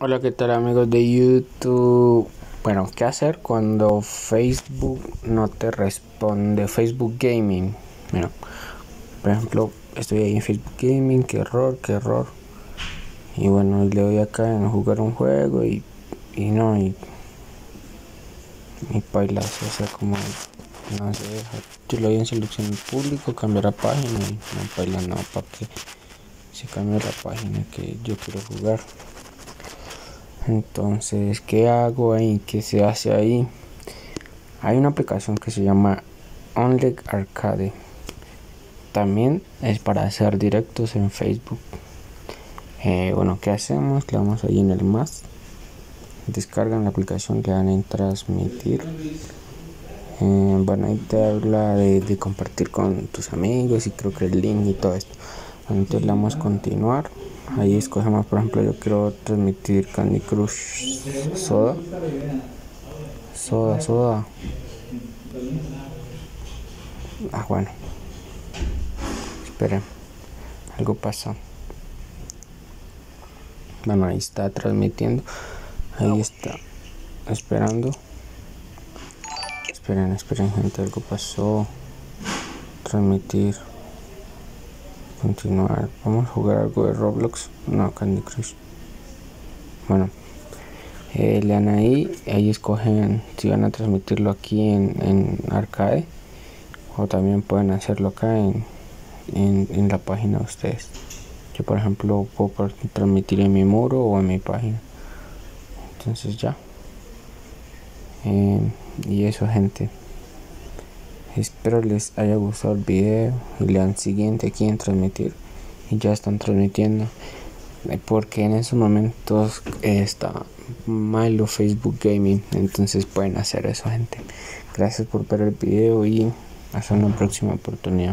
Hola, ¿qué tal amigos de YouTube? Bueno, ¿qué hacer cuando Facebook no te responde? Facebook Gaming. Bueno, por ejemplo, estoy ahí en Facebook Gaming, qué error, qué error. Y bueno, le doy acá en jugar un juego y, y no, y, y pailas, o sea, como no se deja. Yo lo doy en selección público, cambiar la página y no baila nada para que se cambie la página que yo quiero jugar. Entonces, ¿qué hago ahí? ¿Qué se hace ahí? Hay una aplicación que se llama OnLeg Arcade. También es para hacer directos en Facebook. Eh, bueno, ¿qué hacemos? Le damos ahí en el más. Descargan la aplicación, le dan en transmitir. Eh, bueno, ahí te habla de, de, compartir con tus amigos y creo que el link y todo esto. Entonces le damos continuar. Ahí escogemos por ejemplo yo quiero transmitir Candy Crush Soda. Soda Soda. Ah bueno. Esperen. Algo pasa bueno ahí está transmitiendo. Ahí está esperando. Esperen esperen gente. Algo pasó. Transmitir continuar. Vamos a jugar algo de Roblox. No, Candy Crush. Bueno, eh, le ahí. Ahí escogen si van a transmitirlo aquí en, en Arcade. O también pueden hacerlo acá en, en, en, la página de ustedes. Yo, por ejemplo, puedo transmitir en mi muro o en mi página. Entonces, ya. Eh, y eso, gente. Espero les haya gustado el video y le dan siguiente aquí en transmitir. Y ya están transmitiendo. Eh, porque en esos momentos está malo Facebook Gaming. Entonces pueden hacer eso gente. Gracias por ver el video y hasta una próxima oportunidad